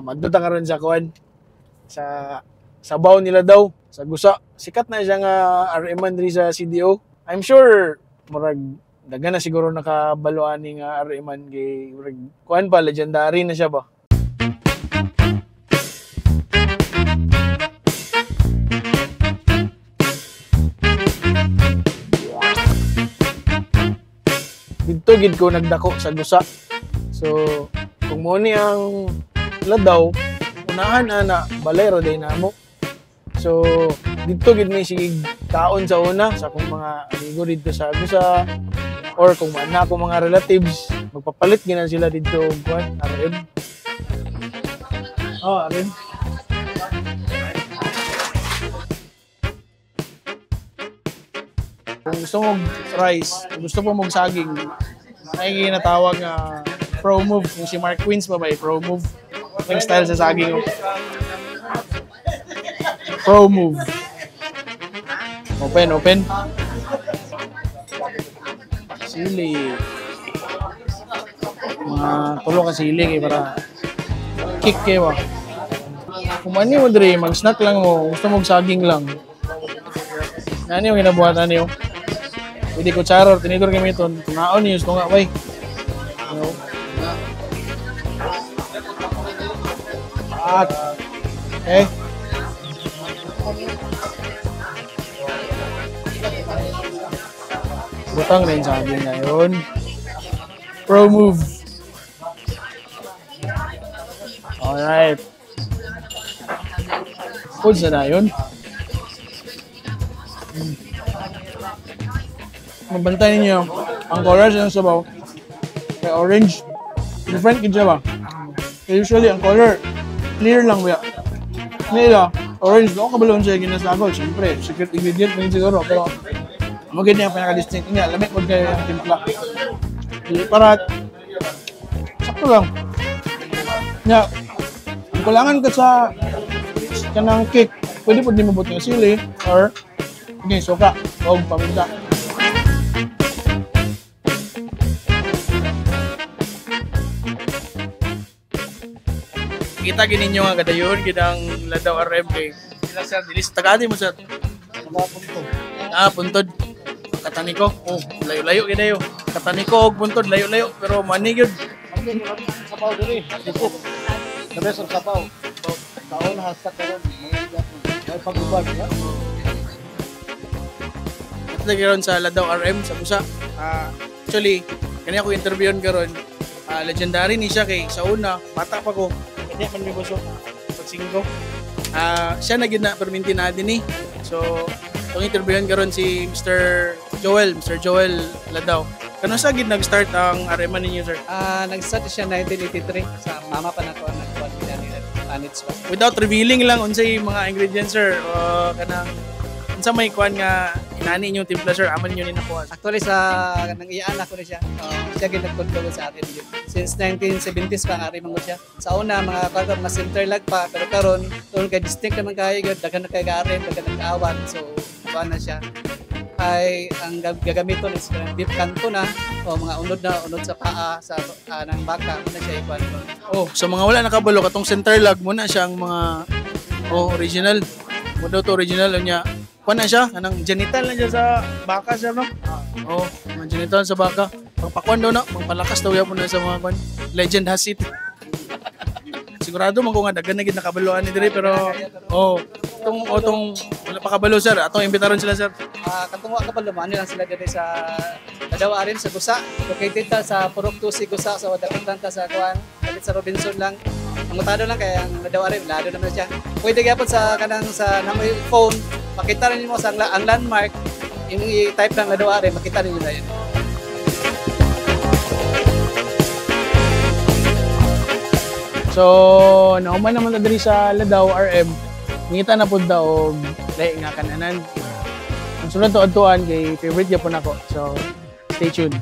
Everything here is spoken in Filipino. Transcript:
uh, madutang karon sa kuan sa sabaw nila daw sa gusa. Sikat na siya nga RM diri sa CDO. I'm sure murag daga na siguro nakabaluan ni nga RM kay murag kuan pa legendary na siya ba. dito gid ko nagdako sa gusa. So, kung mo ni ang ladaw, unahan ana balay ra day namo. So, dito gid may sige kaon sa una sa akong mga amigo dito sa gusa or kung man na akong mga relatives, magpapalit gina sila dito og kuan, RM. Oh, RM. Kung gusto mo rice, kung gusto mo mong saging, ay ginatawag nga pro move. Yung si Mark Queens pa ba, eh, pro move. Yung style sa saging. Pro move. Open, open. Sili. Mga tulo ka sili kay para kick kayo ah. Kung ano mo dre, mag-snack lang mo, gusto mong saging lang. Ano yung ginabuhatan niyo? Pwede ko charo, tinidor kami ito. Tunaon niyo, gusto nga, way. Ano? At, eh. Butang rin sa akin ngayon. Pro move. Alright. Foods na na yun. Mabantay ninyo ang colors ng sabaw. Kay orange. Different kid siya ba? Usually ang color clear lang ba? Nila, orange. Ako kabalon siya ginasagol. Siyempre, secret ingredient na yun siguro. Pero maganda ang pinaka-distinct niya. Lamit mo kayo ang timpla. Para sakto lang. Nya, ang kulangan ka sa kanang cake, pwede po di mabot ng sili or okay, suka o paminta. Kita gini nyo nga kadayon ginang ladaw RM kay sila sir dilis tagadi mo sir. Ah, puntod. Katani ko. Oh, layo-layo gidayo. Katani ko og puntod layo-layo pero mani gyud. Sapaw diri. The best of sapaw. Kaon hashtag karon. May pagubad ya. At lagi ron sa Ladaw RM sa Busa. Ah, actually, kanya ko interviewon karon. Ah, legendary ni siya kay sa una, bata pa ko. Kanya man mi gusto pag singko. Ah, siya na gid na perminti na din eh. So, itong interviewon karon si Mr. Joel, Mr. Joel Ladaw. Kano sa gid nag-start ang RM ninyo, sir? Ah, nag-start siya 1983 sa mama pa na ko ang nagkuhan niya ni Planets pa. Without revealing lang unsay mga ingredients, sir. O kanang unsa may kuan nga inani niyo timpla, sir, aman niyo ni nakuha. Actually sa nang iyaan ako na siya. Uh, siya gid nagkontrol sa atin yun. Since 1970s pa ari man ko siya. Sa una mga kwarto mga center lag pa pero karon tungod kay distinct naman kay gud daghan na kay garen, daghan na kaawan. So kuan na siya. Ay ang gag- gagamiton is kanang deep canto na o mga unod na unod sa paa sa ah, ng baka mo na siya ikuan. Oh, sa mga wala nakabalo katong center lag mo na siya ang mga oh, original. Mo daw to original niya. Kuan na siya, kanang genital na siya sa baka siya no. Oh, mga genital sa baka. Pangpakuan daw na, pangpalakas daw yapon na sa mga kuan. Legend has it. Sigurado man ko nga daghan na gid nakabaloan ni dire pero oh, tong oh, tong wala pa kabalo sir. Atong imbitaron sila sir. Ah, katong wa ka pa lumani lang sila dito sa Kadawa rin sa Gusa. Located ta sa Purok 2 Gusa sa Wadakuntan ta sa Kuan. Kalit sa Robinson lang. Ang lang kaya ang Kadawa rin lado naman siya. Pwede gyapon sa kanang sa namoy phone, makita rin mo sa ang, la- ang landmark. Yung i-type lang Kadawa rin, makita rin nila yun. So, nauman naman na diri sa Ladaw RM. Ngita na pud daw lahi nga kananan. Ang sunod to adtuan kay favorite gyapon ako. So, stay tuned.